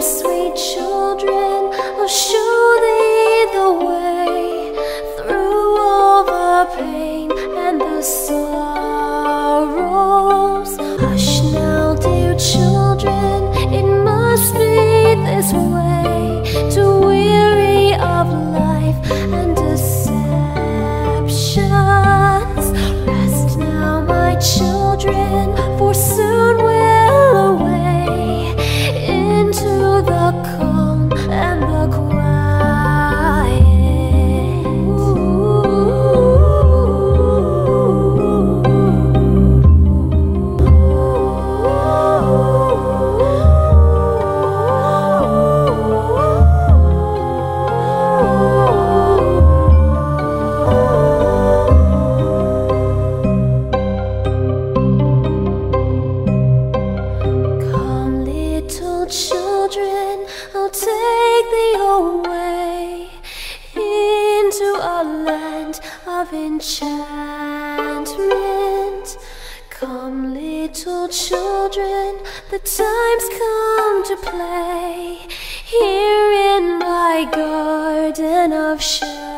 sweet children, I'll show thee the way through all the pain and the sorrows. Hush now, dear children, it must be this way to weary of life and deceptions. Rest now, my children, children, I'll take thee away into a land of enchantment. Come, little children, the time's come to play here in my garden of shelter.